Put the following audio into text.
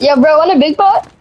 Yeah, bro, want a big pot?